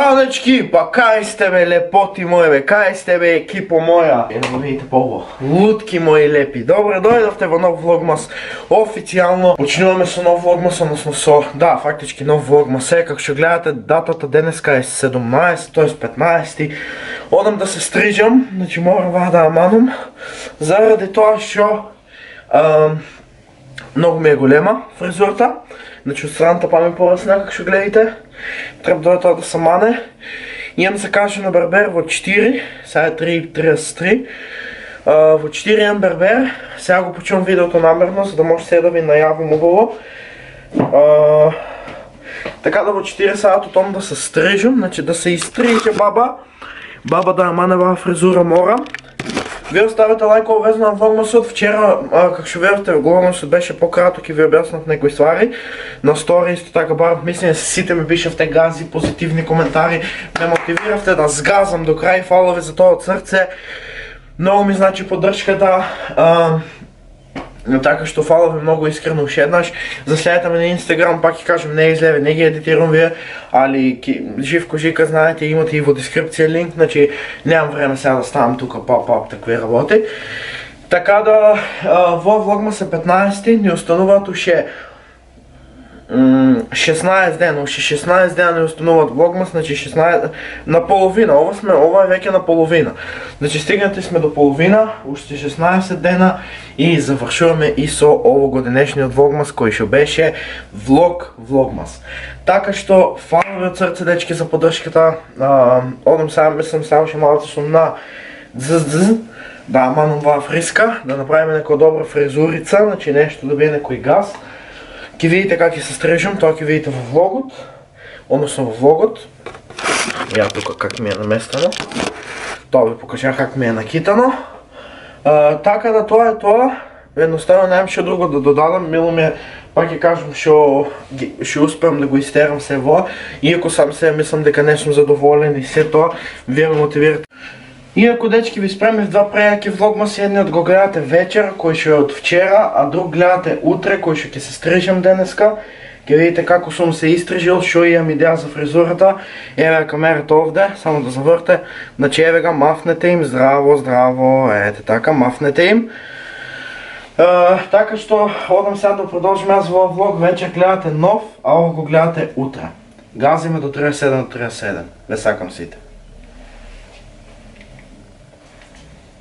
Дечки! Па кай сте бе, лепоти мои бе, кай сте бе, екипо моя? Е, да видите по Лутки мои лепи. Добре, дойдохте во нов влогмас. Официјално почнуваме со нов влогмас, односно со, да, фактички нов влогмас е. Како што гледате, датата денеска е 17, т.е. 15. Одам да се стрижам, значи мора да аманум, заради тоа што многу ми е голема фризурата. От страната па ми порасна, како што гледате. Треба да тоа да се мане. Имам закажа на Бербер во 4, сега е 3.33. Во 4 имам Бербер, сега го почувам видеото намерно, за да може се да ви најавам убаво. Така да во 4 саат том да се стрижам, значи да се изстрижа баба. Баба да ја мане фризура мора. Вие оставяте лайк обвезно на Влогмасот. Вчера, как ще верите, Влогмасот беше по-краток и ви обяснат некои ствари. На стори исто така барам мислење, сите ми пишавте гази, позитивни коментари, ме мотивиравте да сгазам до крај, фала ви за тоа од срце. Многу ми значи поддршката. Така што фала ви многу искрено уште еднаш. Заследете ме на Инстаграм, пак ќе кажем, не излеве, не ги едитирам вие, али Живко Жика, знаете, имате и во дескрипција линк, значи немам време сега да ставам тука пап-пап такви работи. Така да, во влогма се 15 ни остануваат уште 16 дена, уште 16 дена не устануват влогмас, значи 16 на половина, ова сме, ова е веќе на половина. Значи стигнати сме до половина, уште 16 дена и завршуваме и со овогодинешниот влогмас кој што беше влог влогмас. Така што фанови од срце дечки за поддршката, одам сега, мислам сега уште малку сум на дзз да ваа фриска, да направиме некоја добра фризурица, значи нешто да биде некој газ. Ке видите как ќе се стрижам, тоа ќе видите во влогот, односно во влогот. Ја тука как ми е наместено. Тоа ви покажа как ми е накитано. така да тоа е тоа. Едноставно немам што друго да додадам, мило ми е, пак ќе кажам што ќе успеам да го истерам се во, иако сам се мислам дека не сум задоволен и се тоа, вие ме мотивирате. Иако дечки ви спремив два прејаки влогмаси, едниот го гледате вечер, кој што е од вчера, а друг гледате утре, кој што ќе се стрижам денеска. Ке видите како сум се истрижил, што имам идеја за фризурата. Еве камерата овде, само да заврте. Значи еве га мафнете им, здраво, здраво, ете така, мафнете им. така што, одам сега да продолжим аз во влог, вечер гледате нов, а го гледате утре. Газиме до 37 до 37. Ве сакам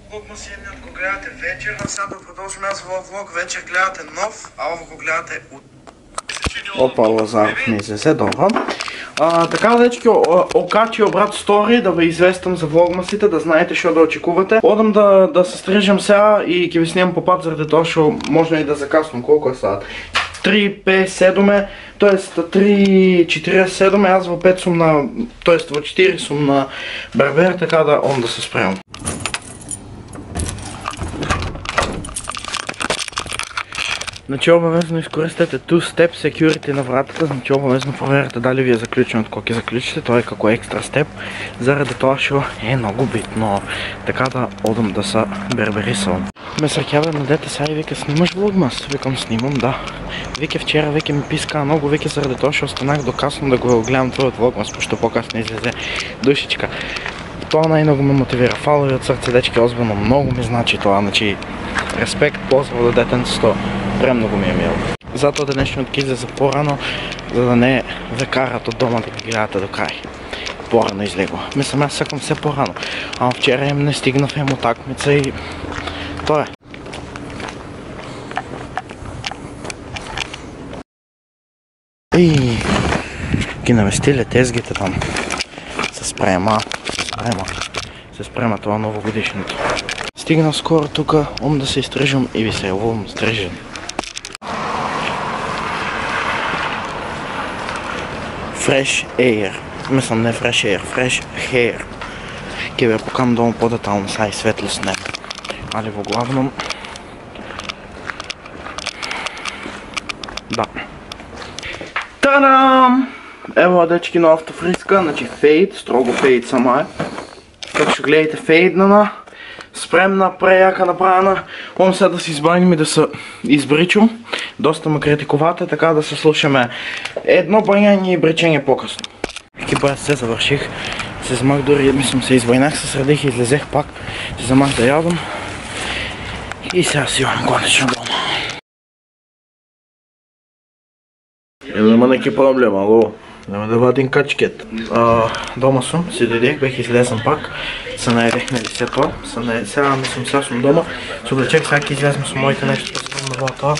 сите. Влогмас едниот го гледате вечер, а сега да продолжим аз во влог, вечер гледате нов, а го гледате ут... Опа, Лазар, не се добро. така дечки, окачи обрат стори да ви известам за влогмасите, да знаете што да очекувате. Одам да, се стрижам сега и ќе ви снимам по пат заради тоа што можно и да закаснам колко е сад. 3, 5, 7 е, т.е. 3, 4, 7 е, аз во 5 сум на, т.е. во 4 сум на барбер, така да он да се спремам. Значи обавезно изкористете Two Step Security на вратата, значи обавезно проверете дали ви е заключен от коки заключите, тоа е како екстра степ, заради тоа што е многу битно. Така да одам да се берберисам. Ме срекјавам на дете сега и веќе снимаш влогмас? Викам снимам, да. Веќе вчера веќе ми писка многу веќе заради тоа што останах до касно да го гледам твојот влогмас, пошто покасно излезе душичка. Тоа најмногу ме мотивира. Фала ви од срце, дечки, озбилно многу ми значи тоа. Значи, респект, поздрав до детенцето премногу ми е мило. Затоа денешниот ќе за порано, за да не ве карат од дома ги гледате до крај. Порано излегува. Мислам, јас сакам се порано. А вчера им не стигнав емо такмица и тоа е. И ги навестиле тезгите там. Се спрема, се спрема. Се спрема тоа новогодишното. Стигнав скоро тука, ом да се изтрижам и ви се јавувам стрижен. Fresh Air. Мислам не Fresh Air, Fresh Hair. Ке ви покам долу по-детално са и светло с него. Али во главном... Да. Тадам! Ево дечки на автофриска, значи фейд, строго фейд сама е. Како што гледате фейднана, спремна, прејака направена. Мом сега да се избавим и да се избричам. Доста ме критикувате, така да се слушаме едно бајање и бричење покасно. всички брат се завърших. Се взмах дори, мислям се извойнах, се средих и излезех пак. Се взмах да ядам. И сега си имам конечно дома. Има neki проблем, ало. Няма да вадим качкет. Дома съм, си дойдех, бех излезен пак. Се наедех, се. Се наедех, сега мислям, сега съм дома. Се облечех, сега излезем с моите нещо, да съм на това.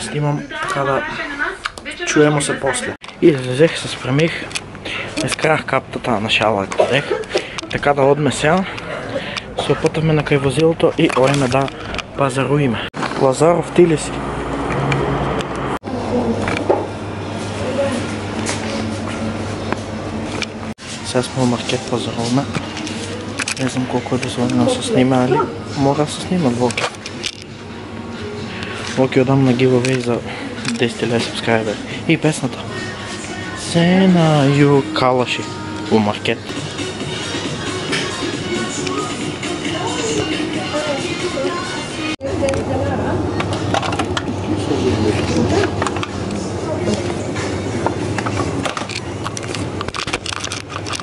Снимам така да чуемо се после. И излезех, се спремих. Изкрах каптата на шала, ако взех. Така да одме сега. Се опътаме на кайвозилото и оеме да пазаруиме. Лазаров, ти ли си? Сега сме в маркет пазаруваме. Не знам колко е дозволено да се снима, али мога да се снима Воки. Воки отдам на giveaway за 10 000 subscriber. И песната. Сена ю калаши у маркет.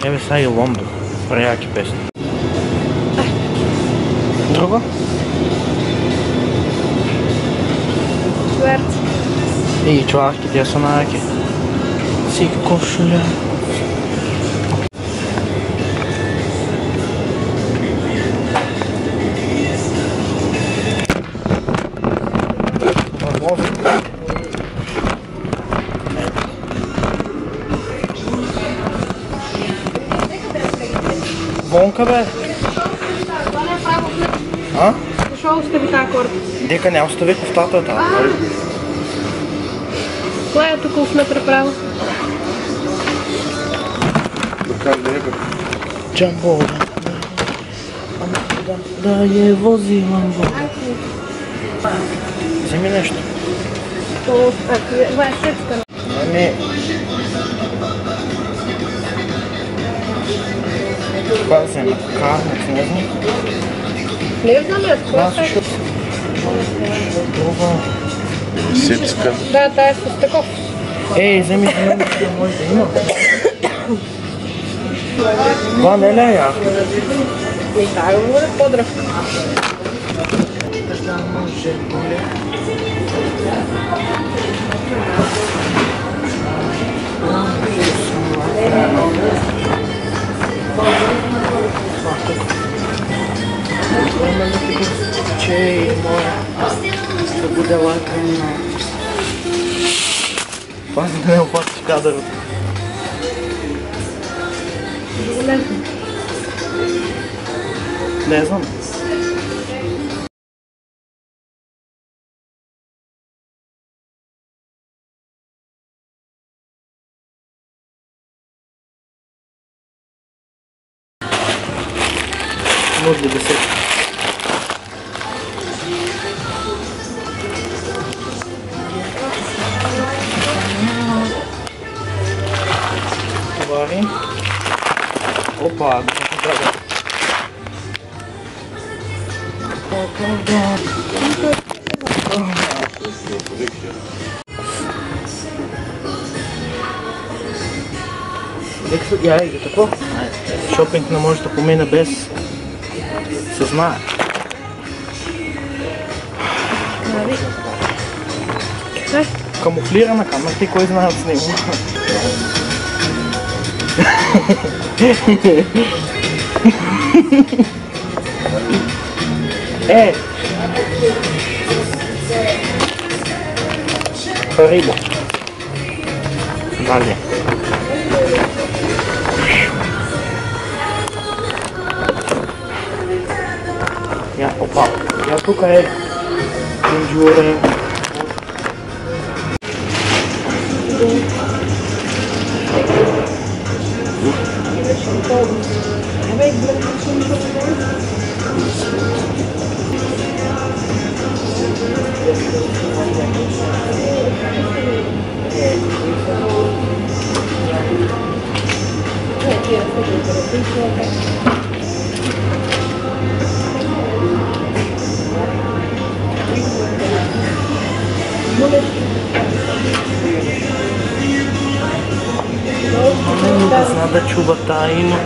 Еве сега и Лондон. Преяки песни. Друго? Шверц. И чувахки, те са најаки. Си кошуля. Вонка бе? А? Защо остави тази корда? Дека не остави кофтата тази. Кое е тук сме преправил? Джамбо, да. Я вози ламбо. Вземи нещо. Това е сетска. Ами... Това да взема? Карнец, не знам. Не знам ли, Това аз също. Друга. Сипска. Да, тая е с таков. Ей, вземи вземи, може да има. Това не ли е яко? И тая го бъде подръв. Да може, моля. Чей, Ще буде лакомно. Пази да не опасиш кадърът. Не знам. Опа, да. Лекса, я и какво? Шопинг не може да помине без се знае. Дай. Камуфлирана камера, ти кой знае от eh. Horrible vale ya, opa. Ya, ja tukaj Thank you. Опа, я тук е инжуре. Не ми да чува тайно.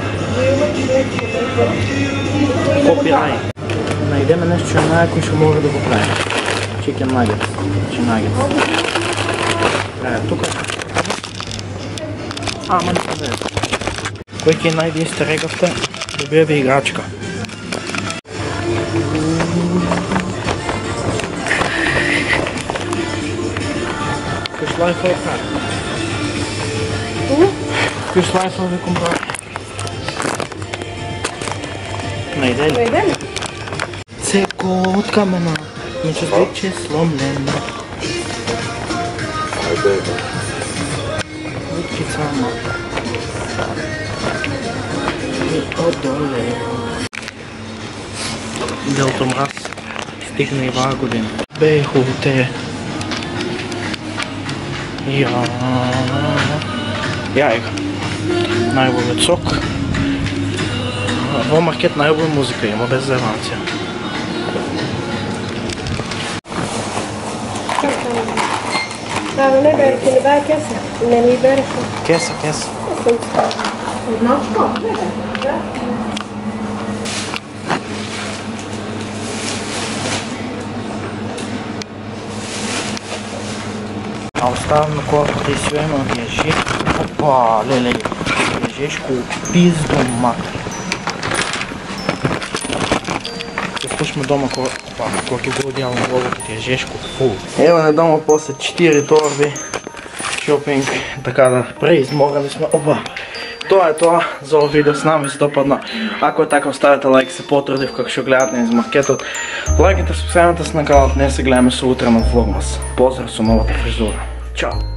Копирай. Найдеме нещо, че най-ако ще може да го прави. Chicken nuggets. Chicken nuggets. Е, тук. А, ама не сме Кой ки найде истерегавте, добива ви играчка. Какви шлайфове прави? Какви шлайфове ви компrar? Найде ли? Найде ли? Цеко от камена, ми че вече сломлена. Айде, да. Утки сама. И отдоле. Делто мраз стигна и ваа година. Бе, хубавите. Я. Най-убавият сок. Во маркет най-убава музика има, без заеванция. Да, но не берете, не бая кеса. Не ми берете. Кеса, кеса. Едначко? А оставам на колата и си едно режи. Опа, леле, режешко пиздо матер. Се слушаме дома. Опа, колко го одявам главата ти режешко фул. Ева на дома после 4 торби шопинг, така да преизморани сме. Опа, тоа е тоа за ово видео с нами се допадна. Ако е така оставете лайк се потрудив како што гледате из маркетот. Лайкайте, субсcribете се на каналот, не се гледаме со утре на Vlogmas. Поздрав со новата фризура. Tchau.